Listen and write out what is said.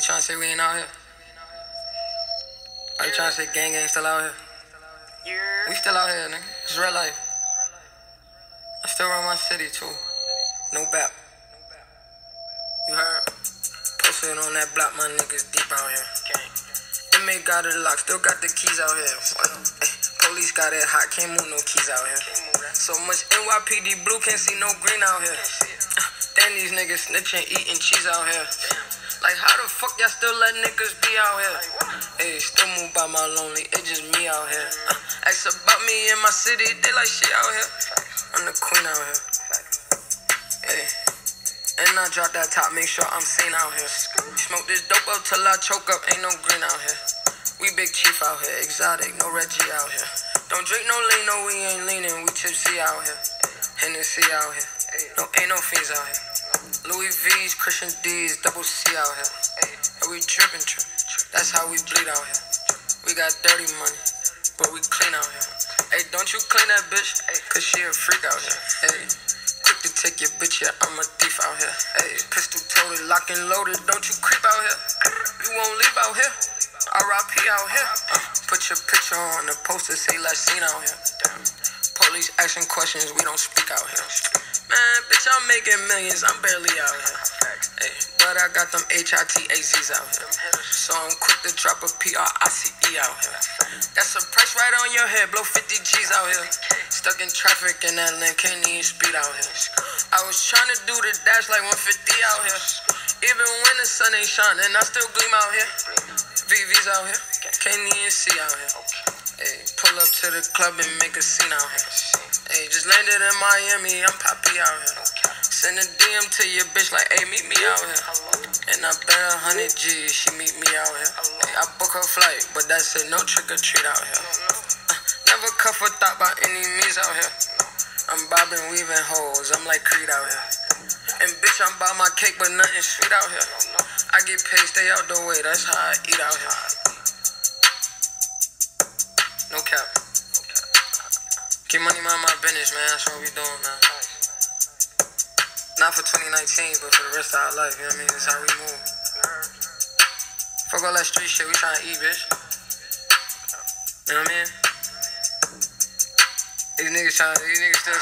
say we ain't out here? Are you trying to say gang gang still out here? Yeah. We still out here, nigga. It's real life. I still run my city too. No bap. You heard? Posted on that block, my niggas deep out here. Inmate got it locked, still got the keys out here. Police got it hot, can't move no keys out here. So much NYPD blue, can't see no green out here. Then these niggas snitching, eating cheese out here. Like how the fuck y'all still let niggas be out here? Hey, still move by my lonely, it just me out here. Uh, ask about me in my city, they like shit out here. I'm the queen out here. Hey. And I drop that top, make sure I'm seen out here. Smoke this dope up till I choke up, ain't no green out here. We big chief out here, exotic, no Reggie out here. Don't drink no lean, no we ain't leaning, we tipsy out here. Hennessy out here, no ain't no fiends out here. Louis V's, Christian D's, double C out here. And we trippin', trip. That's how we bleed out here. We got dirty money, but we clean out here. Hey, don't you clean that bitch, cause she a freak out here. Hey. Quick to take your bitch, yeah, I'm a thief out here. Hey, pistol toted, lock and loaded, don't you creep out here. You won't leave out here. RIP out here. Uh, put your picture on the poster, say seen out here. Damn. Police asking questions, we don't speak out here. Man, bitch, I'm making millions, I'm barely out here. Hey, but I got them HITAZs out here. So I'm quick to drop a PRICE out here. That's a price right on your head, blow 50 G's out here. Stuck in traffic in that lane, can't even speed out here. I was trying to do the dash like 150 out here. Even when the sun ain't shining, I still gleam out here. VV's out here, can't even see out here. Hey, pull up to the club and make a scene out here. Hey, just landed in Miami, I'm poppy out here. Send a DM to your bitch like, hey, meet me out here. And I bet a hundred G, she meet me out here. Hey, I book her flight, but that's it, no trick or treat out here. Uh, never cuff a thought by any means out here. I'm bobbing, weaving hoes, I'm like Creed out here. And bitch, I'm by my cake, but nothing sweet out here. I get paid, stay out the way, that's how I eat out here. Cap. Keep money mind my business, man. That's what we doing, man. Not for 2019, but for the rest of our life, you know what I mean? That's how we move. Fuck all that street shit, we trying to eat, bitch. You know what I mean? These niggas trying, these niggas still.